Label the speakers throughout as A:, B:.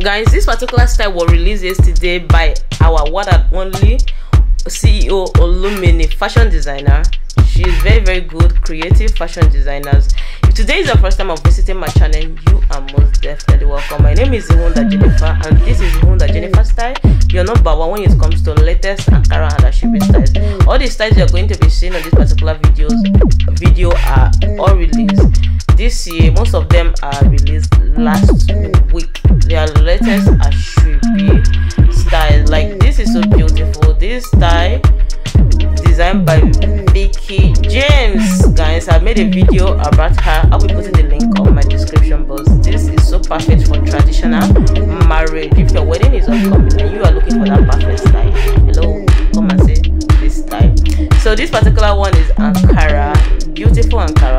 A: guys this particular style was released yesterday by our one and only ceo olumini fashion designer. She is very very good creative fashion designers. If today is your first time of visiting my channel you are most definitely welcome. My name is Ihunda jennifer and this is Ihunda jennifer style. Your number one when it comes to latest ankara and ashimi styles. All the styles you're going to be seeing on this particular videos video are all released this year most of them are released last week their latest asoebi style like this is so beautiful this style designed by Veekee James. Guys, I made a video about her. I'll be putting the link on my description box. This is so perfect for traditional marriage. If your wedding is upcoming and you are looking for that perfect style, hello, come and say this style. So this particular one is Ankara, beautiful Ankara.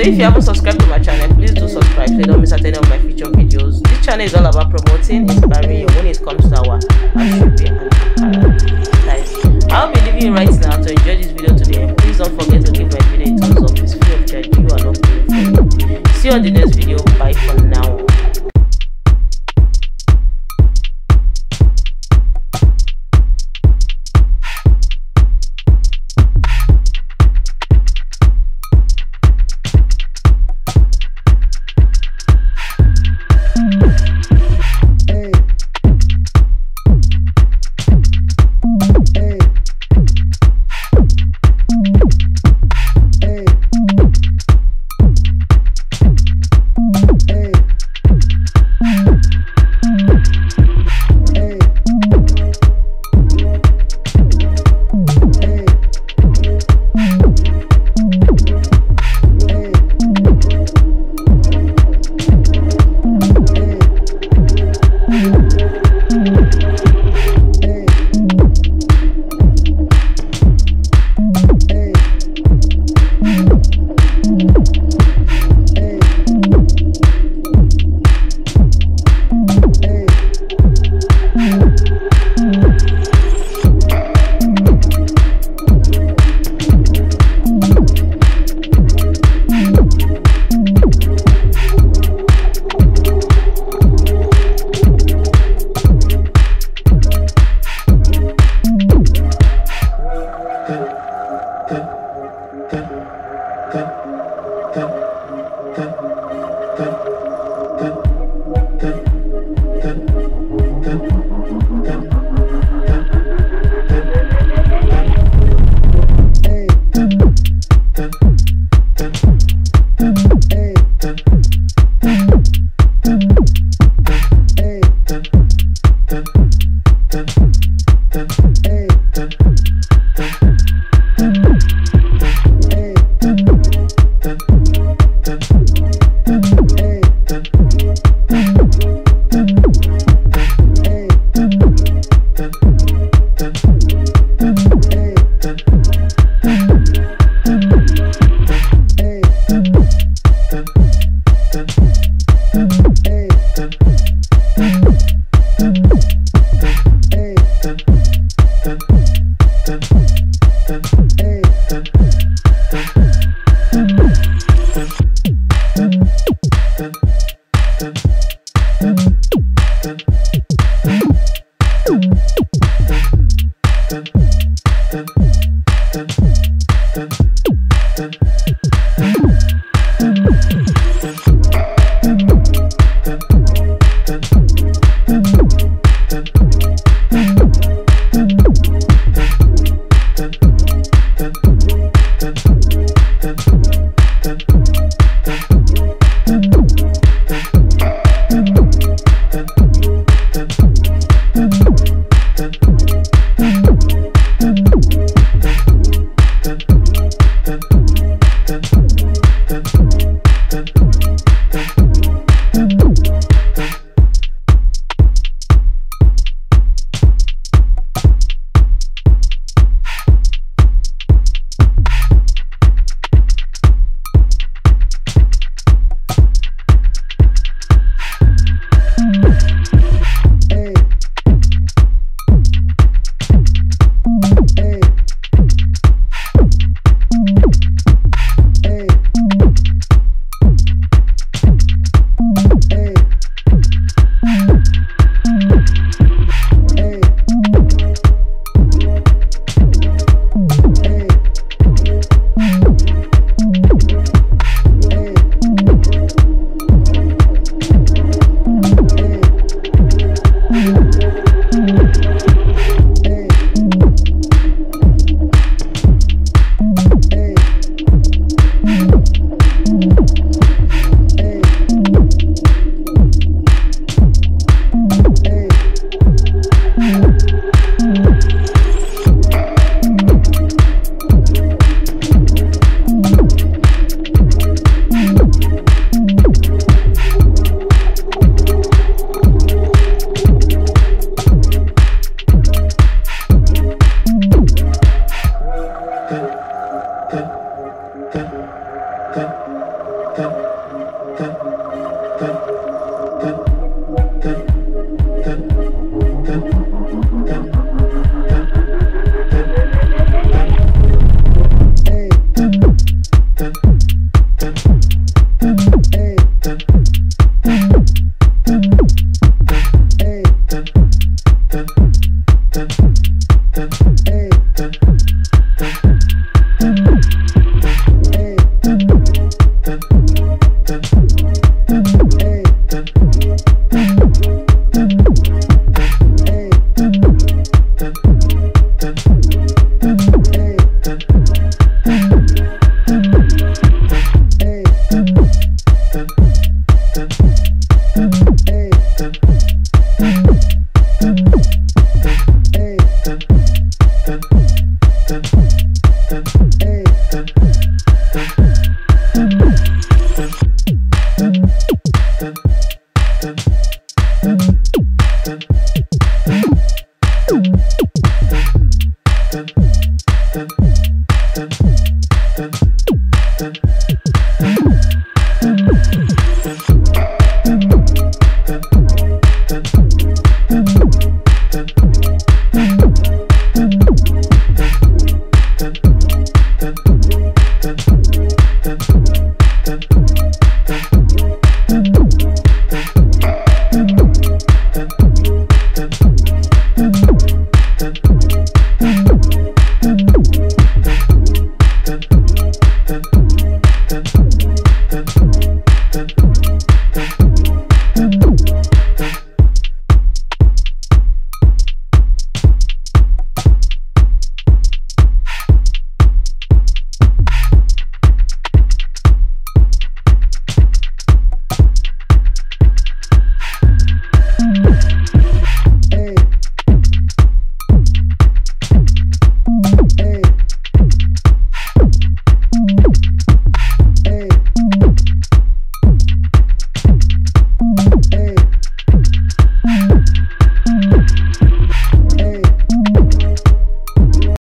A: So if you haven't subscribed to my channel, please do subscribe so you don't miss out any of my future videos. This channel is all about promoting, inspiring you when it comes to our hit, hit.